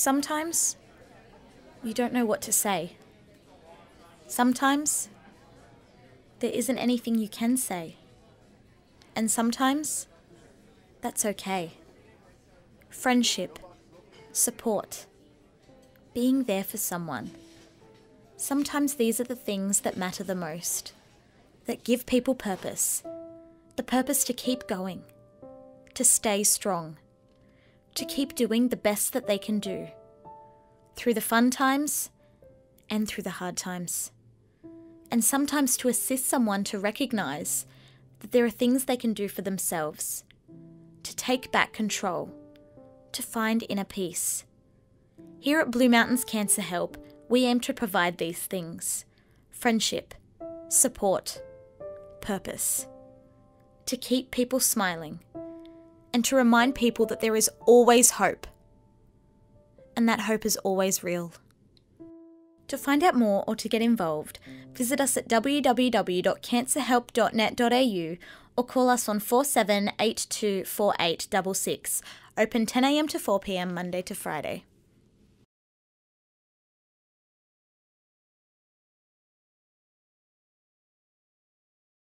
Sometimes you don't know what to say. Sometimes there isn't anything you can say. And sometimes that's okay. Friendship, support, being there for someone. Sometimes these are the things that matter the most, that give people purpose, the purpose to keep going, to stay strong, to keep doing the best that they can do, through the fun times and through the hard times. And sometimes to assist someone to recognise that there are things they can do for themselves, to take back control, to find inner peace. Here at Blue Mountains Cancer Help, we aim to provide these things friendship, support, purpose, to keep people smiling, and to remind people that there is always hope, and that hope is always real. To find out more or to get involved, visit us at www.cancerhelp.net.au or call us on 47824866, open 10am to 4pm Monday to Friday.